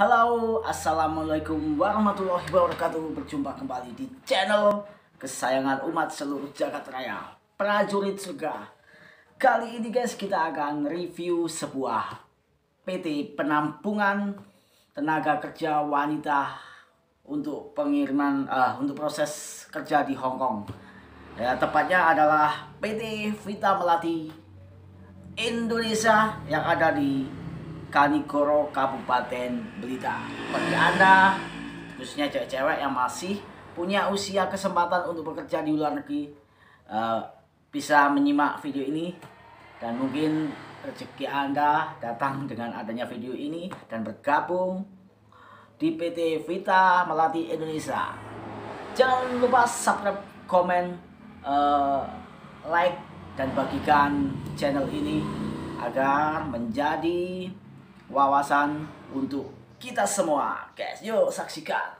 Halo, Assalamualaikum warahmatullahi wabarakatuh. Berjumpa kembali di channel kesayangan umat seluruh jagat raya Prajurit Surga. Kali ini guys kita akan review sebuah PT penampungan tenaga kerja wanita untuk pengiriman uh, untuk proses kerja di Hong Kong. Ya tepatnya adalah PT Vita Melati Indonesia yang ada di Kanigoro Kabupaten Blitar. Bagi Anda, khususnya cewek-cewek yang masih punya usia kesempatan untuk bekerja di luar negeri, uh, bisa menyimak video ini dan mungkin rezeki Anda datang dengan adanya video ini dan bergabung di PT Vita Melati Indonesia. Jangan lupa subscribe, komen, uh, like, dan bagikan channel ini agar menjadi wawasan untuk kita semua. Guys, yuk saksikan.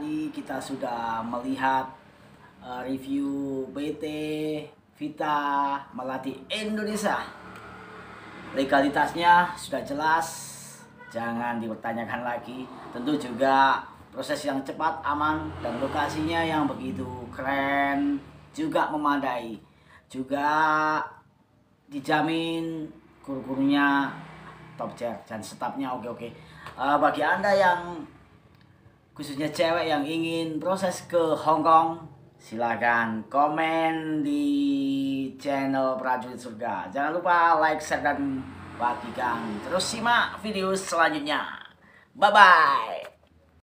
tadi kita sudah melihat uh, review BT Vita Melati Indonesia. Legalitasnya sudah jelas, jangan dipertanyakan lagi. Tentu juga proses yang cepat, aman, dan lokasinya yang begitu keren, juga memadai. Juga dijamin guru-gurunya top chair dan setapnya oke-oke. Uh, bagi Anda yang khususnya cewek yang ingin proses ke Hong Kong silahkan komen di channel Prajurit Surga. Jangan lupa like, share, dan bagikan. Terus simak video selanjutnya. Bye bye